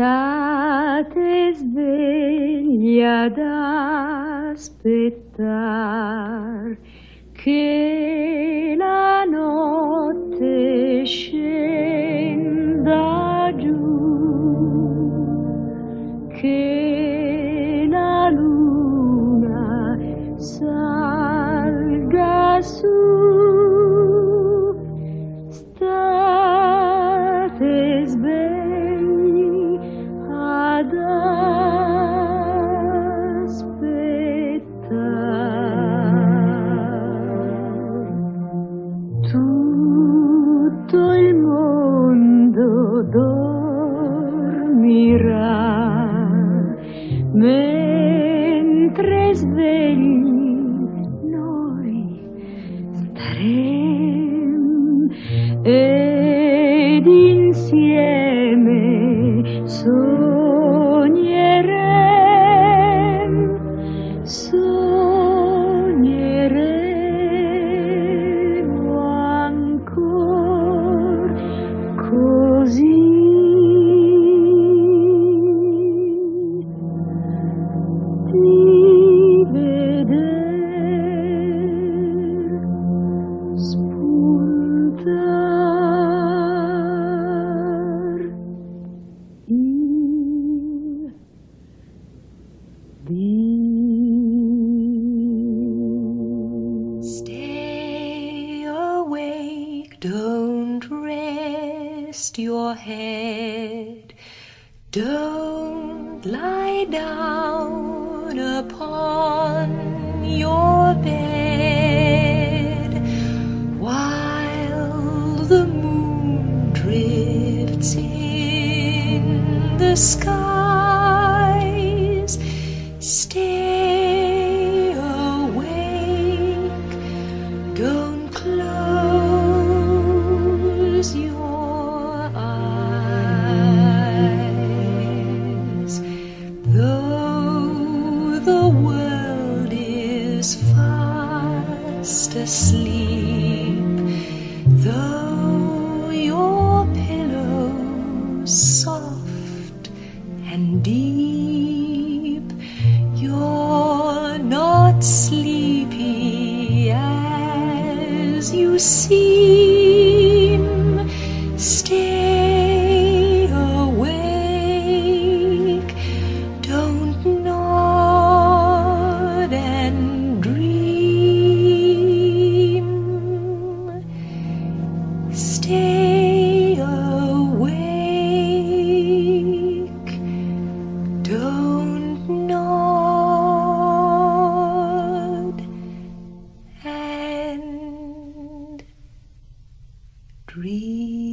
State sveglia ad aspettar che la notte scenda Tutto il mondo dormirà mentre svegli noi staremo ed insieme sogneremo, rest your head. Don't lie down upon your bed while the moon drifts in the skies. fast asleep, though your pillow's soft and deep, you're not sleepy as you see. stay awake. Don't nod and dream.